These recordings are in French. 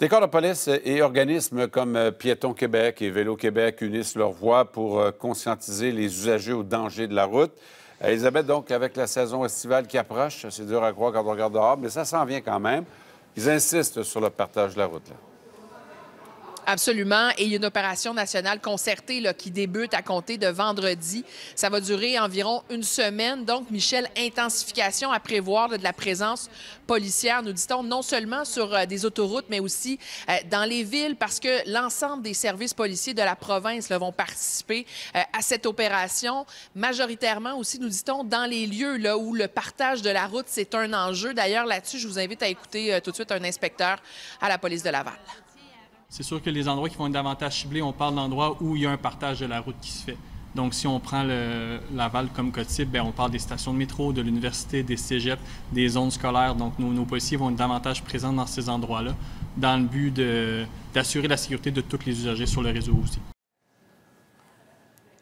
Des corps de police et organismes comme euh, Piéton Québec et Vélo Québec unissent leur voix pour euh, conscientiser les usagers au danger de la route. Elisabeth, donc, avec la saison estivale qui approche, c'est dur à croire quand on regarde dehors, mais ça s'en vient quand même. Ils insistent sur le partage de la route. Là. Absolument. Et une opération nationale concertée là, qui débute à compter de vendredi. Ça va durer environ une semaine. Donc, Michel, intensification à prévoir de la présence policière, nous dit-on, non seulement sur euh, des autoroutes, mais aussi euh, dans les villes, parce que l'ensemble des services policiers de la province là, vont participer euh, à cette opération. Majoritairement aussi, nous dit-on, dans les lieux là, où le partage de la route, c'est un enjeu. D'ailleurs, là-dessus, je vous invite à écouter tout de suite un inspecteur à la police de Laval. C'est sûr que les endroits qui vont être davantage ciblés, on parle d'endroits où il y a un partage de la route qui se fait. Donc, si on prend Laval comme cas type, bien, on parle des stations de métro, de l'université, des cégeps, des zones scolaires. Donc, nos, nos policiers vont être davantage présents dans ces endroits-là, dans le but d'assurer la sécurité de tous les usagers sur le réseau aussi.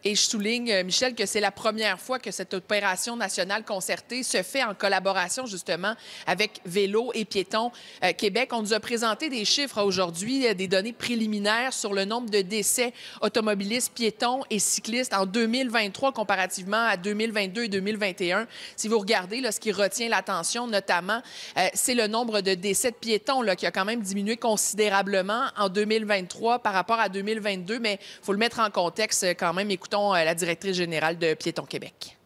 Et je souligne, euh, Michel, que c'est la première fois que cette opération nationale concertée se fait en collaboration justement avec Vélo et Piétons euh, Québec. On nous a présenté des chiffres aujourd'hui, euh, des données préliminaires sur le nombre de décès automobilistes, piétons et cyclistes en 2023 comparativement à 2022 et 2021. Si vous regardez, ce qui retient l'attention notamment, c'est le nombre de décès de piétons qui a quand même diminué considérablement en 2023 par rapport à 2022, mais il faut le mettre en contexte quand même. Euh, la directrice générale de Piéton Québec.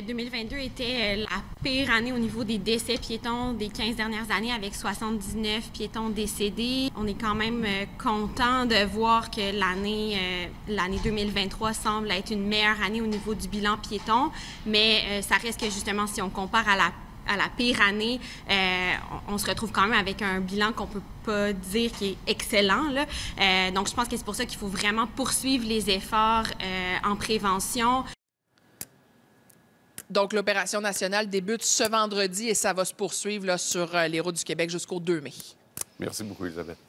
2022 était euh, la pire année au niveau des décès piétons des 15 dernières années avec 79 piétons décédés. On est quand même euh, content de voir que l'année l'année 2023 semble être une meilleure année au niveau du bilan piéton, mais ça reste que justement si on compare à la à la pire année, euh, on, se retrouve quand même avec un bilan qu'on peut pas dire qui est excellent. Là. Euh, donc, je pense que c'est pour ça qu'il faut vraiment poursuivre les efforts euh, en prévention. Donc, l'opération nationale débute ce vendredi et ça va se poursuivre là, sur les routes du Québec jusqu'au 2 mai. Merci beaucoup, Elisabeth.